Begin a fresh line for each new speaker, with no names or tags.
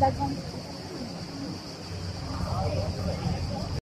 that one.